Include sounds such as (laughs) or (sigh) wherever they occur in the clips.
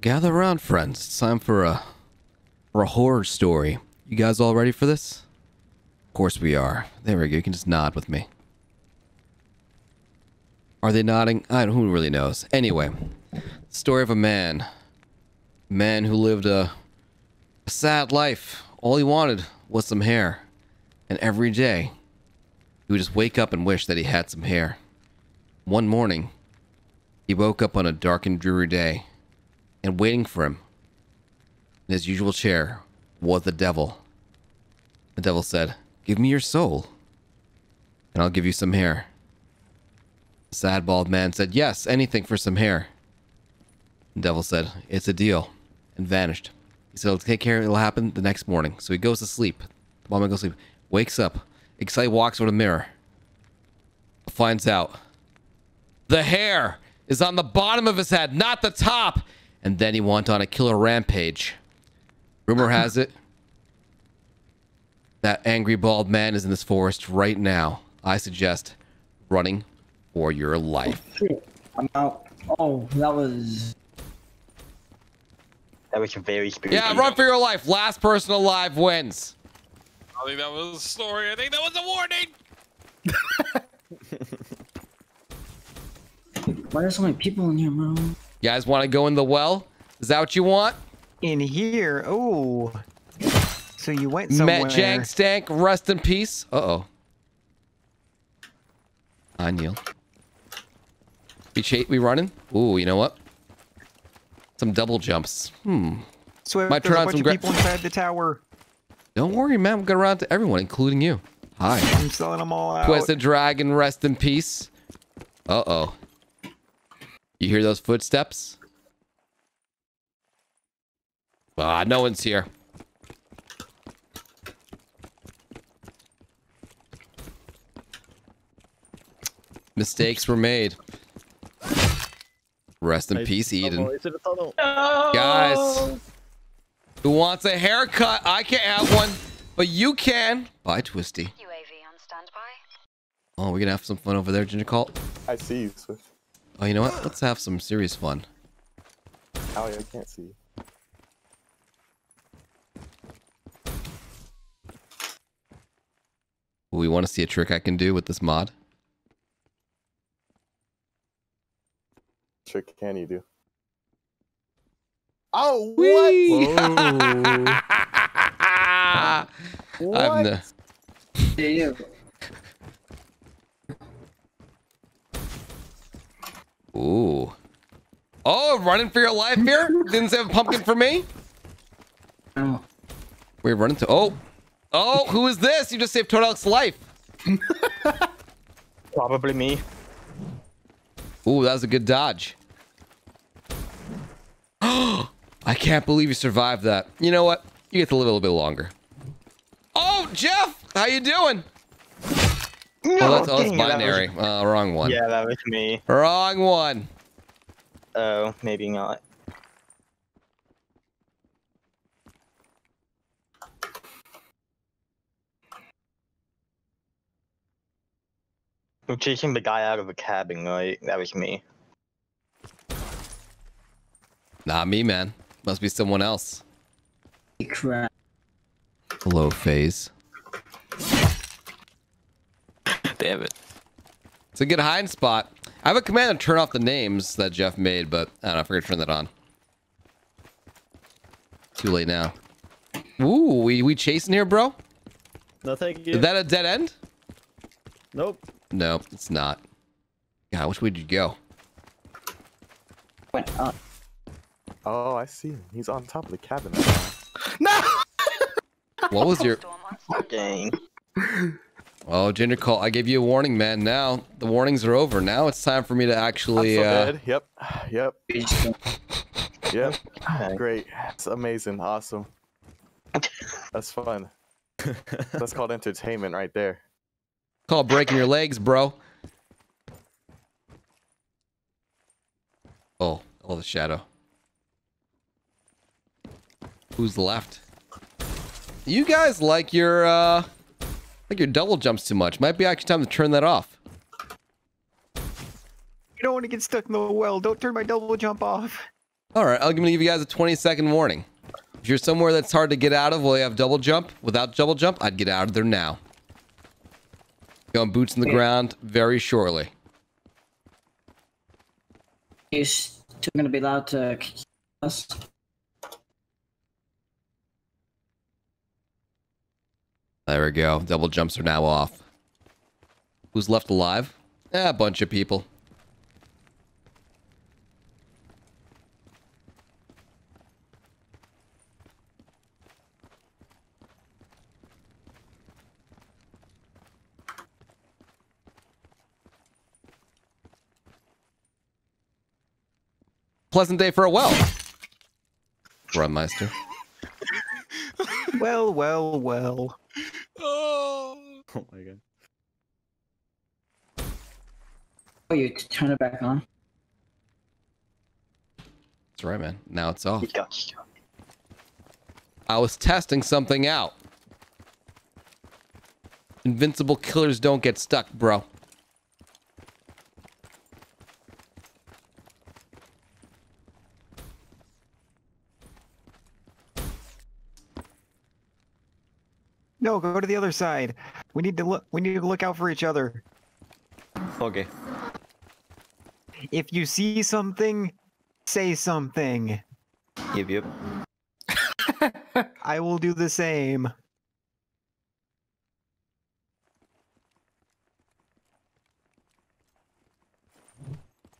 Gather around, friends. It's time for a for a horror story. You guys all ready for this? Of course we are. There we go. You can just nod with me. Are they nodding? I don't, who really knows. Anyway, story of a man. Man who lived a, a sad life. All he wanted was some hair. And every day, he would just wake up and wish that he had some hair. One morning, he woke up on a dark and dreary day, and waiting for him, in his usual chair, was the devil. The devil said, Give me your soul, and I'll give you some hair. The sad bald man said, Yes, anything for some hair. The devil said, It's a deal, and vanished. He said, I'll take care, it'll happen the next morning. So he goes to sleep. The bald man goes to sleep, wakes up, excited, walks over the mirror, finds out the hair is on the bottom of his head, not the top. And then he went on a killer rampage. Rumor has it that angry bald man is in this forest right now. I suggest running for your life. Oh, shit, I'm out. Oh, that was. That was very spooky. Yeah, run for your life. Last person alive wins. I think that was a story. I think that was a warning. (laughs) Why are there so many people in here, bro? You guys want to go in the well? Is that what you want? In here, oh. So you went somewhere. Met Jank Stank, rest in peace. Uh oh. Hi, Neil. We cha- we running? Ooh, you know what? Some double jumps. Hmm. Swear Might turn a on some people inside the tower. Don't worry, man. I'm going to around to everyone, including you. Hi. I'm selling them all out. Twisted Dragon, rest in peace. Uh oh. You hear those footsteps? Ah, no one's here. Mistakes were made. Rest in peace, Eden. Guys, who wants a haircut? I can't have one, but you can. Bye, Twisty. UAV on standby. Oh, we're gonna have some fun over there, Ginger Cult. I see you, Swift. Oh, you know what? Let's have some serious fun. Oh, Howie, I can't see. We want to see a trick I can do with this mod. Trick can you do? Oh, Whee! what? (laughs) I've no- Yeah, yeah. Ooh. Oh, running for your life here? Didn't save a pumpkin for me? Oh. We're running to. Oh. Oh, who is this? You just saved Toadal's life. (laughs) Probably me. Ooh, that was a good dodge. (gasps) I can't believe you survived that. You know what? You get to live a little bit longer. Oh, Jeff! How you doing? No, oh, that's, oh, that's dang it, that was- binary. Uh, wrong one. Yeah, that was me. Wrong one. Oh, maybe not. We're chasing the guy out of the cabin, right? That was me. Not me, man. Must be someone else. Crap. Hello, Phase. Damn it. It's a good hiding spot. I have a command to turn off the names that Jeff made, but I don't know. I forgot to turn that on. Too late now. Ooh, we, we chasing here, bro? No, thank you. Is that a dead end? Nope. No, it's not. God, which way did you go? Went up. Uh, oh, I see him. He's on top of the cabin. no! (laughs) What was your... Dang. (laughs) Oh, Ginger Cole, I gave you a warning, man. Now, the warnings are over. Now it's time for me to I'm actually... so uh, dead. Yep. Yep. Yep. Great. It's amazing. Awesome. That's fun. That's called entertainment right there. Call breaking your legs, bro. Oh, oh, the shadow. Who's left? You guys like your uh like your double jumps too much. Might be actually time to turn that off. You don't want to get stuck in the well. Don't turn my double jump off. All right, I'm gonna give you guys a 20 second warning. If you're somewhere that's hard to get out of while you have double jump, without double jump, I'd get out of there now. Going boots in the ground very shortly. You still gonna be allowed to kick us? There we go. Double jumps are now off. Who's left alive? Eh, a bunch of people. Pleasant day for a well. Brummeister. (laughs) Well, well, well. (laughs) Oh. My god. Oh, you turn it back on? That's right, man. Now it's off. He got you. I was testing something out. Invincible killers don't get stuck, bro. No, go to the other side. We need to look. We need to look out for each other. Okay. If you see something, say something. Yep, yep. (laughs) I will do the same.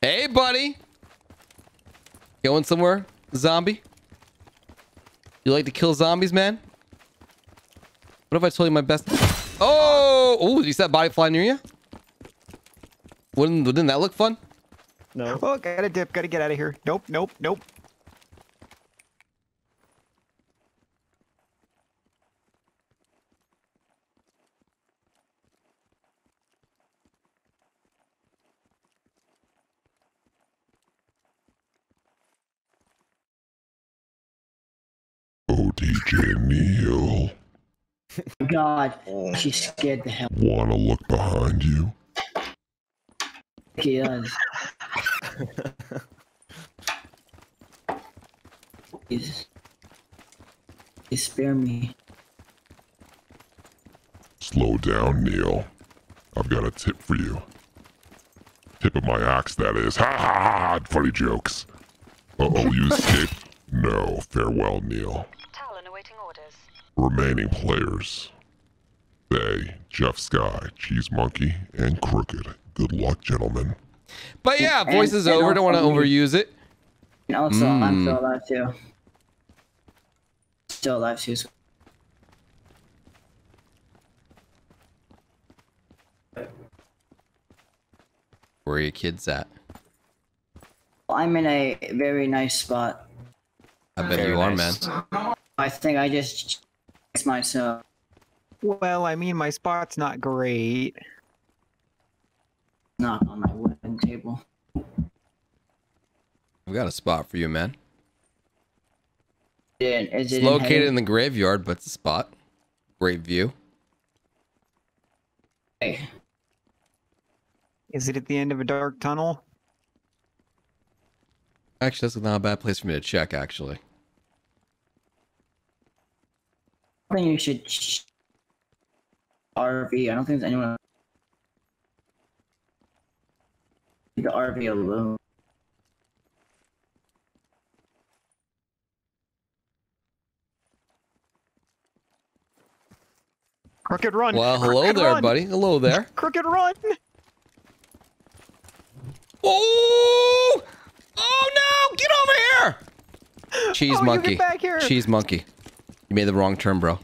Hey, buddy. Going somewhere, zombie? You like to kill zombies, man? What if I told you my best? Oh, oh! You that body fly near you? Wouldn't wouldn't that look fun? No. Oh, gotta dip. Gotta get out of here. Nope, nope, nope. Oh, DJ Neil, (laughs) God, Oh, she scared the hell wanna look behind you? he does. (laughs) Please. Please spare me. Slow down, Neil. I've got a tip for you. Tip of my axe, that is. Ha ha ha! ha. Funny jokes. Uh oh, you escaped? No. Farewell, Neil. Talon awaiting orders. Remaining players. They, Jeff Sky, Cheese Monkey, and Crooked. Good luck, gentlemen. But yeah, And- voice is over. Don't want to overuse it. And also, I'm Mm. still alive too. Still alive too. Where are your kids at? I'm in a very nice spot. I bet Very you are, nice. man. I think I just fixed myself. Well, I mean, my spot's not great. Not on my weapon table. I've got a spot for you, man. Is it, is It's it in located heaven? in the graveyard, but it's a spot. Great view. Hey, Is it at the end of a dark tunnel? Actually, that's not a bad place for me to check, actually. I think you should RV. I don't think there's anyone. The RV alone. Crooked run. Well, hello Crooked there, run. buddy. Hello there. (laughs) Crooked run. Oh! Oh no! Get over here! Cheese Oh, you get monkey. back here. Cheese monkey. You made the wrong turn, bro.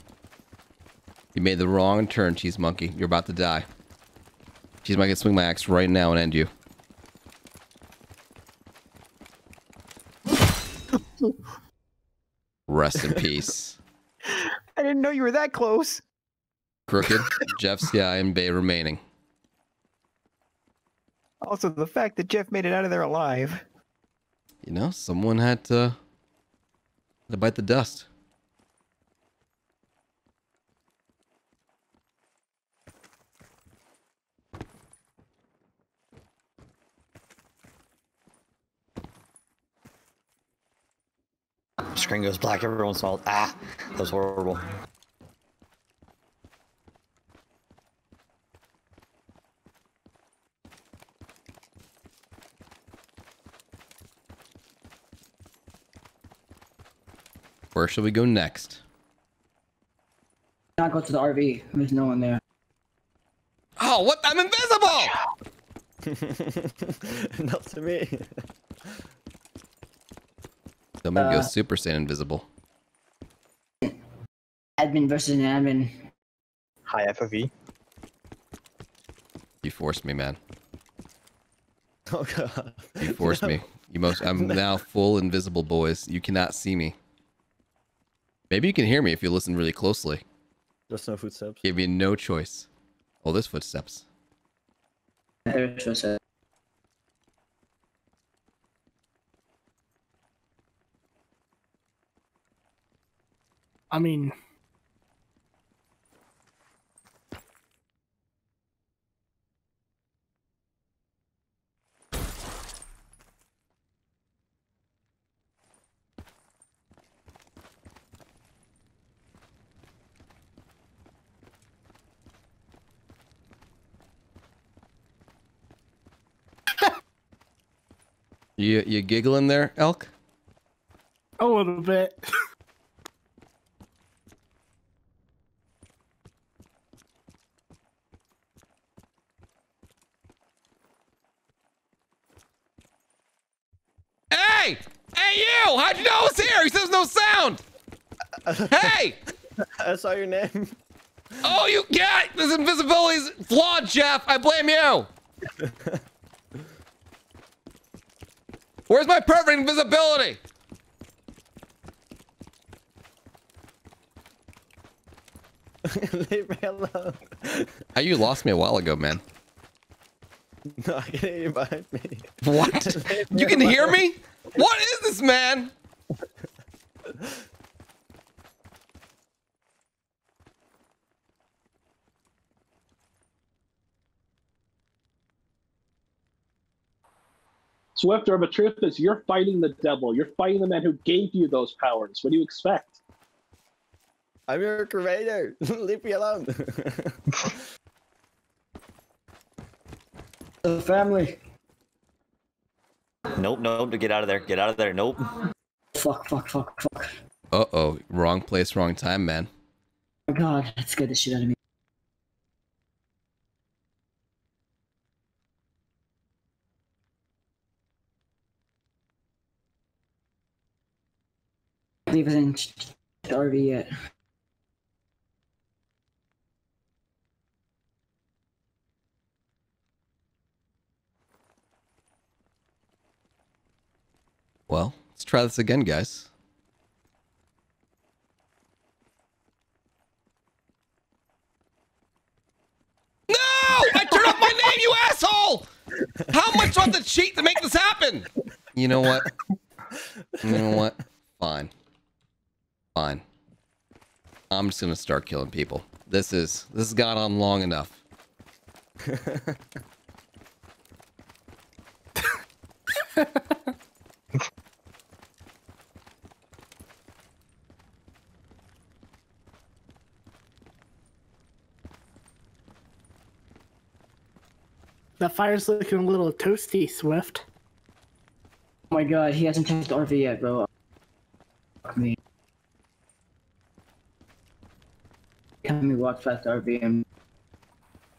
You made the wrong turn, cheese monkey. You're about to die. Cheese monkey, swing my axe right now and end you. Rest in peace. (laughs) I didn't know you were that close. Crooked, Jeff Sky, and Bay remaining. Also, the fact that Jeff made it out of there alive. You know, someone had to, had to bite the dust. Screen goes black every once in a while. Ah, that was horrible. Where should we go next? Not go to the RV. There's no one there. Oh, what? I'm invisible! (laughs) Not to me. (laughs) Don't make me go Uh, Super Saiyan invisible. Admin versus an admin. High FOV. You forced me, man. (laughs) Oh god. You forced me. You most. I'm (laughs) now full invisible, boys. You cannot see me. Maybe you can hear me if you listen really closely. Just no footsteps. Gave me no choice. Oh, there's footsteps. There's just I mean, You you giggling there, Elk? a little bit. (laughs) Hey! Hey, you! How'd you know I was here? He says no sound. Hey! (laughs) I saw your name. Oh, you yeah! This invisibility's flawed, Jeff. I blame you. Where's my perfect invisibility? (laughs) Leave me alone. You lost me a while ago, man. No, I can hear you behind me. What? (laughs) You can hear me? What is this, man? Swifter of a truth is you're fighting the devil. You're fighting the man who gave you those powers. What do you expect? I'm your creator. (laughs) Leave me alone. (laughs) The family. nope, nope. To get out of there. Get out of there. Nope. Fuck, fuck, fuck, fuck. Uh oh, wrong place, wrong time, man. Oh my god, that scared the shit out of me. Leave it in the RV yet. Well, let's try this again, guys. No! I turned off my name, you asshole! How much have to cheat to make this happen? You know what? You know what? Fine. Fine. I'm just gonna start killing people. This is this has gone on long enough. (laughs) The fire's looking a little toasty, Swift. Oh my god, he hasn't touched the RV yet, bro. Fuck me. Come me walk past the RV and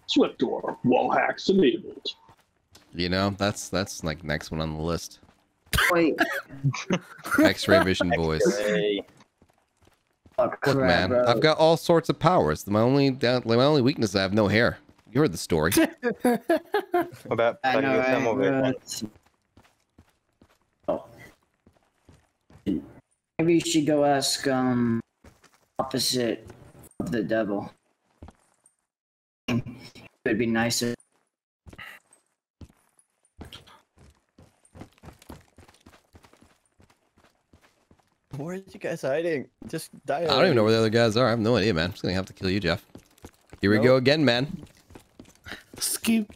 Swift door, wall hacks enabled. You know, that's that's like next one on the list. wait. (laughs) X-ray vision boys. Hey. Oh, Look, man, bro. I've got all sorts of powers. My only my only weakness is I have no hair. You heard the story. (laughs) What about I know, with them right, over it? Oh. Maybe you should go ask um opposite of the devil. It would be nicer. Where are you guys hiding? Just die. I don't even know where the other guys are. I have no idea, man. I'm just gonna have to kill you, Jeff. Here we Nope. go again, man. Scoop.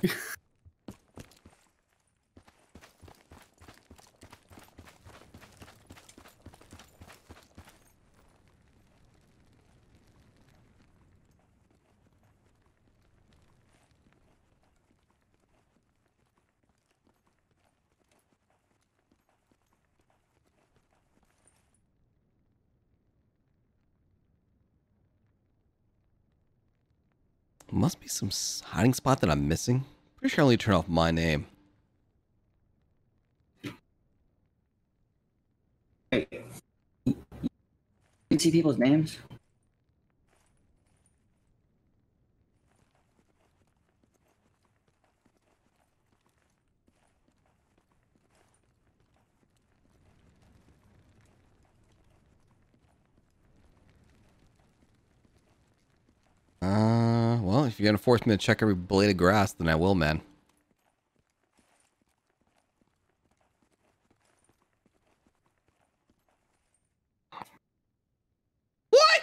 Must be some hiding spot that I'm missing. Pretty sure I only turn off my name. Hey. You can see people's names? Uh, well, if you're gonna force me to check every blade of grass, then I will, man. What?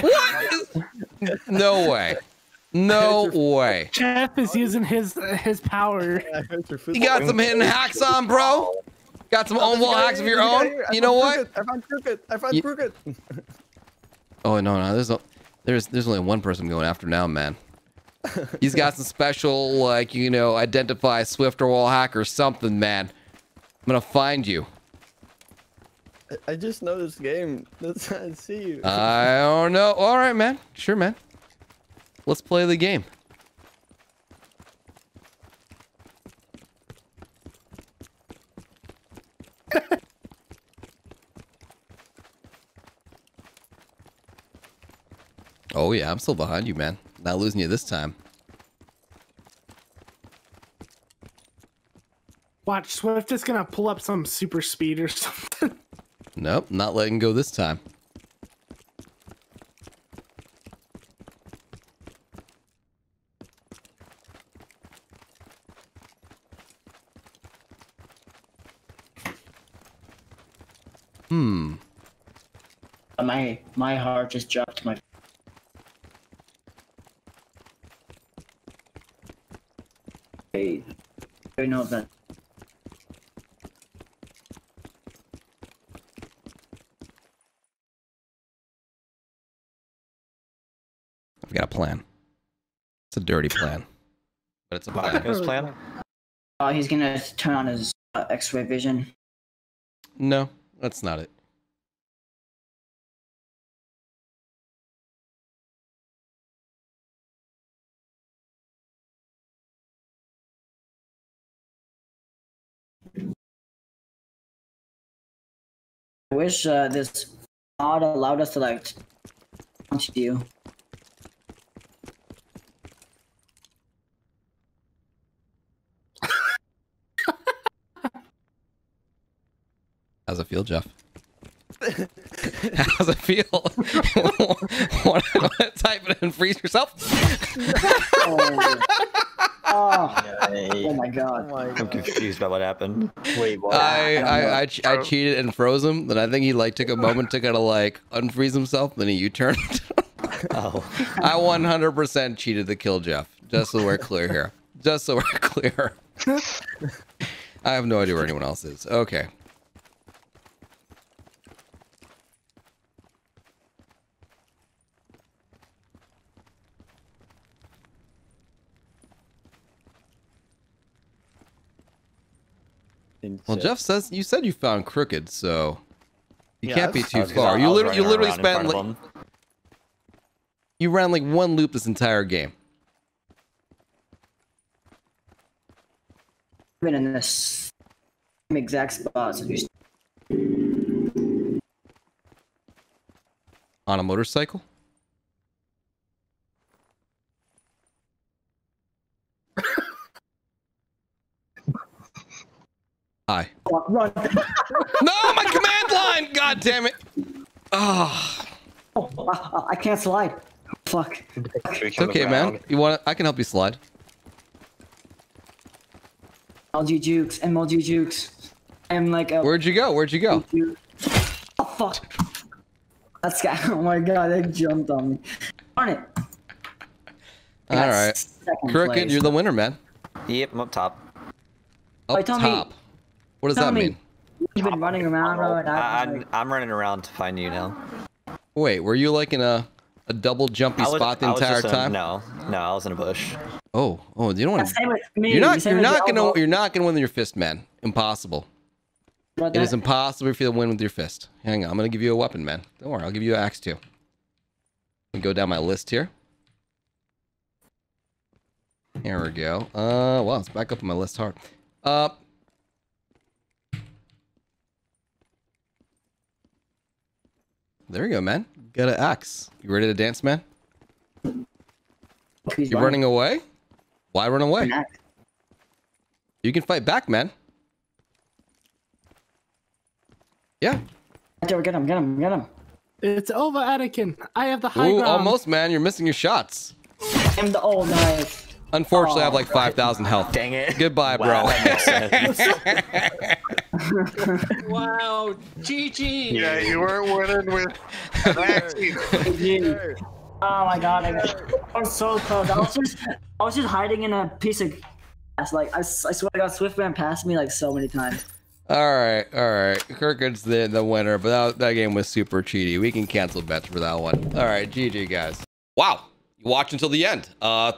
what? No way. No way. Jeff is using his his power. (laughs) You got some hidden hacks on, bro? Got some own wall hacks of your own? You know what? I found crooked. I found crooked. Oh no, no, there's a, there's there's only one person I'm going after now, man. (laughs) He's got some special, like you know, identify Swift or wall hack or something, man. I'm gonna find you. I- just know this game. How I see you. I don't know. All right, man. Sure, man. Let's play the game. (laughs) oh yeah, I'm still behind you, man. Not losing you this time. Watch, Swift is gonna pull up some super speed or (laughs) something. Nope, not letting go this time. Hmm. Uh, My my heart just dropped to my. Wait, I don't know if that. I've got a plan. It's a dirty plan, but it's a plan. His plan? Uh, he's gonna turn on his uh, X-ray vision. No, that's not it. I wish uh, this mod allowed us to like punch you. How's it feel, Jeff? How's it feel? (laughs) want, to type it and freeze yourself? Oh, oh, oh my god. Oh I'm confused by what happened. Wait, what? I, I, I, ch- I cheated and froze him. Then I think he like took a moment to kind of like unfreeze himself. Then he U-turned. (laughs) oh. I 100% cheated to kill Jeff. Just so we're clear here. Just so we're (laughs) clear. (laughs) I have no idea where anyone else is. Okay. Well, Jeff says you said you found crooked, so you Yeah, can't be too far. You literally, you literally around spent like you ran like one loop this entire game. Been in this exact spot. So you on a motorcycle. Hi. run. (laughs) No, my command line! God damn it! Oh, Oh, I, I can't slide. Fuck. it's okay, man. You want? I can help you slide. LG Jukes, MLG Jukes. I'm like a. Where'd you go? Where'd you go? Oh fuck. That's (laughs) guy. Oh my god, they jumped on me. Darn it. All right. All got right, second Crooked, place. you're the winner, man. Yep, I'm up top. Up Wait, tell me- top. What does tell that me. mean? You've been running around, bro, and I, I'm I'm, like, I'm running around to find you now. Wait, were you like in a a double jumpy was, spot the entire just in- time? no, no, I was in a bush. Oh, oh, you don't want to. same with. You're not. You're not gonna. elbow. You're not gonna win with your fist, man. Impossible. About It is that? impossible for you to win with your fist. Hang on, I'm gonna give you a weapon, man. Don't worry, I'll give you an axe too. Let me go down my list here. Here we go. Uh, well, it's back up on my list hard. Uh, there you go, man. Got an axe. You ready to dance, man? He's You're running away? Why run away? You can fight back, man. Yeah. Get him, get him, get him. It's over, Anakin. I have the high Ooh, ground. almost, man. You're missing your shots. I'm the old knife. Unfortunately, I have Oh, like 5,000 health. Dang it. Goodbye, Wow, bro. (laughs) (laughs) that makes Wow, GG. Yeah, you weren't winning with an axe either. Oh my god, I, I was so close. I was just, I was just hiding in a piece of glass. Like I, I swear to God, Swift ran past me like so many times. All right, all right. Crooked's the the winner, but that, that game was super cheaty. We can cancel bets for that one. All right, GG guys. Wow, you watched until the end. Uh,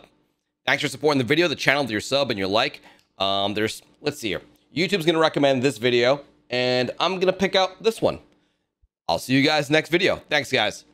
thanks for supporting the video, the channel, your sub, and your like. Um, there's let's see here. YouTube's gonna recommend this video, and I'm gonna pick out this one. I'll see you guys next video. Thanks, guys.